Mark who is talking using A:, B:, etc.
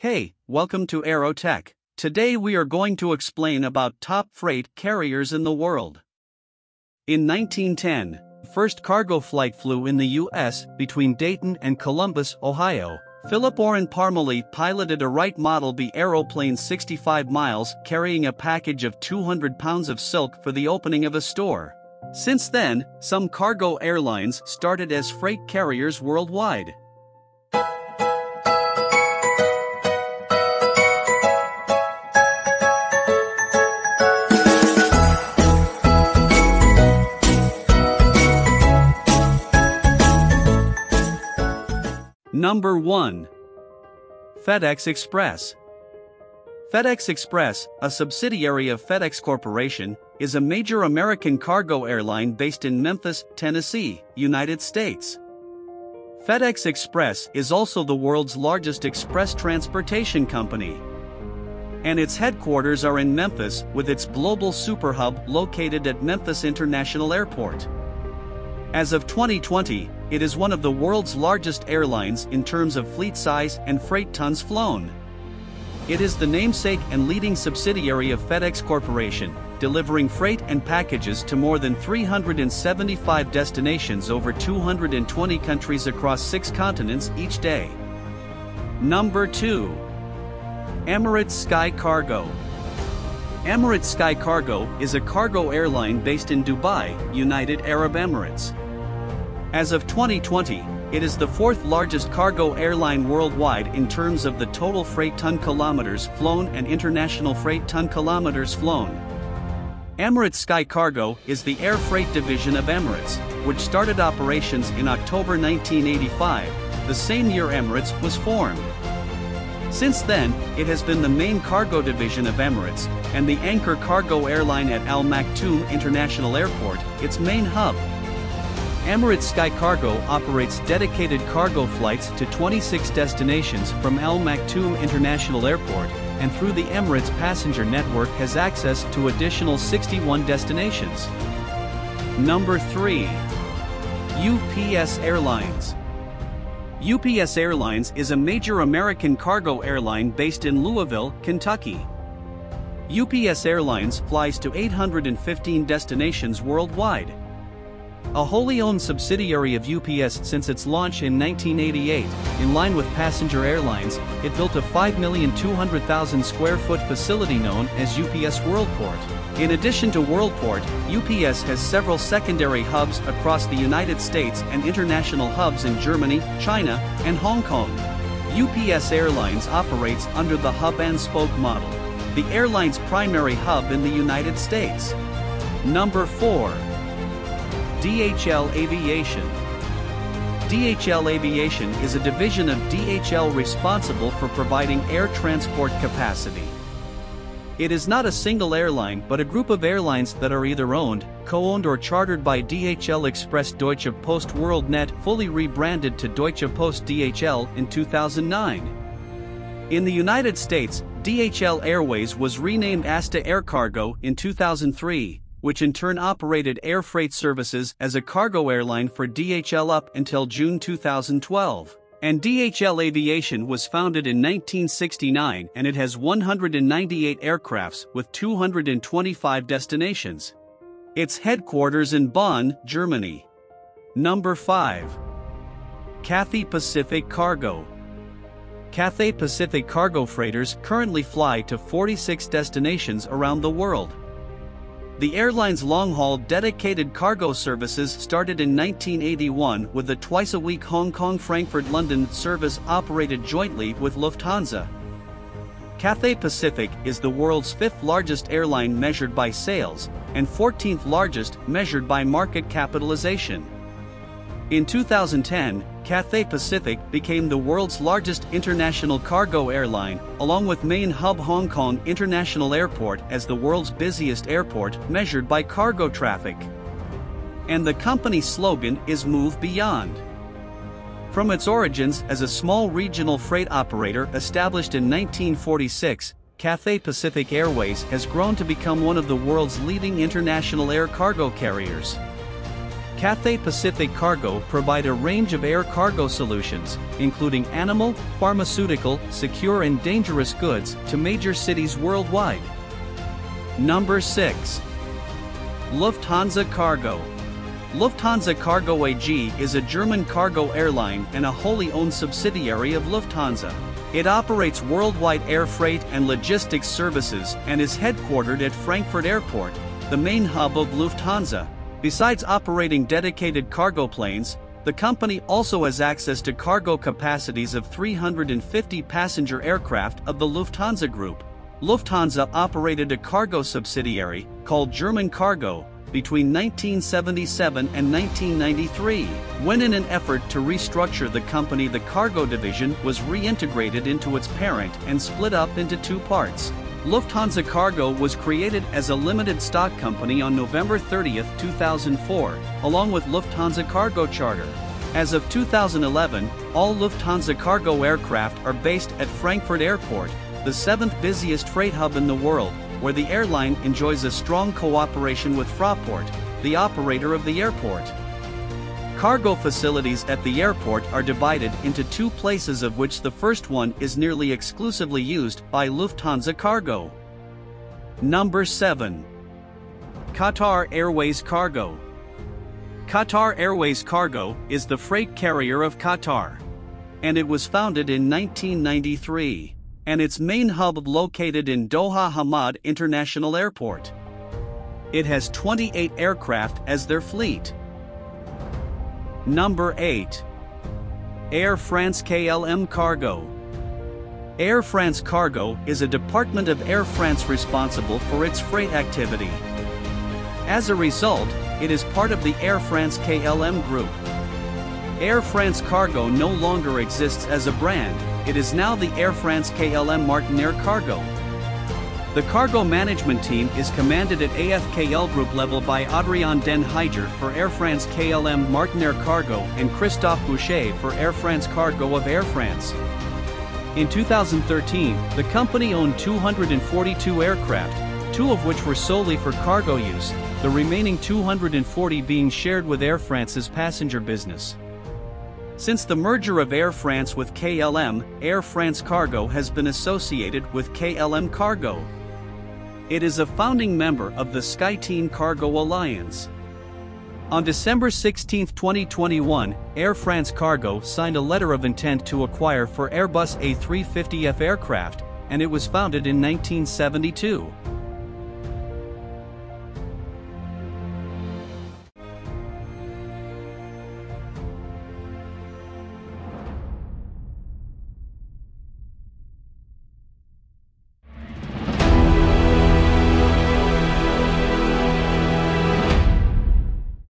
A: Hey, welcome to Aero Tech. Today we are going to explain about top freight carriers in the world. In 1910, first cargo flight flew in the US between Dayton and Columbus, Ohio. Philip Orrin Parmalee piloted a Wright Model B aeroplane 65 miles carrying a package of 200 pounds of silk for the opening of a store. Since then, some cargo airlines started as freight carriers worldwide. Number 1 FedEx Express FedEx Express, a subsidiary of FedEx Corporation, is a major American cargo airline based in Memphis, Tennessee, United States. FedEx Express is also the world's largest express transportation company. And its headquarters are in Memphis, with its global superhub located at Memphis International Airport. As of 2020, it is one of the world's largest airlines in terms of fleet size and freight tons flown. It is the namesake and leading subsidiary of FedEx Corporation, delivering freight and packages to more than 375 destinations over 220 countries across six continents each day. Number 2. Emirates Sky Cargo. Emirates Sky Cargo is a cargo airline based in Dubai, United Arab Emirates. As of 2020, it is the fourth largest cargo airline worldwide in terms of the total freight ton kilometers flown and international freight ton kilometers flown. Emirates Sky Cargo is the air freight division of Emirates, which started operations in October 1985, the same year Emirates was formed. Since then, it has been the main cargo division of Emirates, and the anchor cargo airline at Al Maktoum International Airport, its main hub. Emirates Sky Cargo operates dedicated cargo flights to 26 destinations from Al Maktoum International Airport, and through the Emirates passenger network has access to additional 61 destinations. Number 3. UPS Airlines. UPS Airlines is a major American cargo airline based in Louisville, Kentucky. UPS Airlines flies to 815 destinations worldwide. A wholly owned subsidiary of UPS since its launch in 1988, in line with passenger airlines, it built a 5,200,000 square foot facility known as UPS Worldport. In addition to Worldport, UPS has several secondary hubs across the United States and international hubs in Germany, China, and Hong Kong. UPS Airlines operates under the hub and spoke model, the airline's primary hub in the United States. Number 4. DHL Aviation. DHL Aviation is a division of DHL responsible for providing air transport capacity. It is not a single airline but a group of airlines that are either owned, co-owned or chartered by DHL Express Deutsche Post WorldNet fully rebranded to Deutsche Post DHL in 2009. In the United States, DHL Airways was renamed ASTAR Air Cargo in 2003 which in turn operated air freight services as a cargo airline for DHL up until June 2012. And DHL Aviation was founded in 1969 and it has 198 aircrafts with 225 destinations. Its headquarters in Bonn, Germany. Number 5. Cathay Pacific Cargo. Cathay Pacific cargo freighters currently fly to 46 destinations around the world. The airline's long-haul dedicated cargo services started in 1981 with a twice-a-week Hong Kong-Frankfurt-London service operated jointly with Lufthansa. Cathay Pacific is the world's fifth largest airline measured by sales, and 14th largest measured by market capitalization. In 2010, Cathay Pacific became the world's largest international cargo airline, along with main hub Hong Kong International Airport as the world's busiest airport measured by cargo traffic. And the company's slogan is Move Beyond. From its origins as a small regional freight operator established in 1946, Cathay Pacific Airways has grown to become one of the world's leading international air cargo carriers. Cathay Pacific Cargo provide a range of air cargo solutions, including animal, pharmaceutical, secure and dangerous goods to major cities worldwide. Number 6. Lufthansa Cargo. Lufthansa Cargo AG is a German cargo airline and a wholly owned subsidiary of Lufthansa. It operates worldwide air freight and logistics services and is headquartered at Frankfurt Airport, the main hub of Lufthansa. Besides operating dedicated cargo planes, the company also has access to cargo capacities of 350 passenger aircraft of the Lufthansa Group. Lufthansa operated a cargo subsidiary, called German Cargo, between 1977 and 1993, when in an effort to restructure the company the cargo division was reintegrated into its parent and split up into two parts. Lufthansa Cargo was created as a limited stock company on November 30, 2004, along with Lufthansa Cargo Charter. As of 2011, all Lufthansa cargo aircraft are based at Frankfurt Airport, the seventh busiest freight hub in the world, where the airline enjoys a strong cooperation with Fraport, the operator of the airport. Cargo facilities at the airport are divided into two places of which the first one is nearly exclusively used by Lufthansa Cargo. Number 7. Qatar Airways Cargo. Qatar Airways Cargo is the freight carrier of Qatar. And it was founded in 1993, and its main hub located in Doha Hamad International Airport. It has 28 aircraft as their fleet. Number 8. Air France KLM Cargo. Air France Cargo is a department of Air France responsible for its freight activity. As a result, it is part of the Air France KLM group. Air France Cargo no longer exists as a brand, it is now the Air France KLM Martinair Cargo. The cargo management team is commanded at AFKL group level by Adriaan Den Heijer for Air France KLM Martinair Cargo and Christophe Boucher for Air France Cargo of Air France. In 2013, the company owned 242 aircraft, two of which were solely for cargo use, the remaining 240 being shared with Air France's passenger business. Since the merger of Air France with KLM, Air France Cargo has been associated with KLM Cargo. It is a founding member of the SkyTeam Cargo Alliance. On December 16, 2021, Air France Cargo signed a letter of intent to acquire for Airbus A350F aircraft, and it was founded in 1972.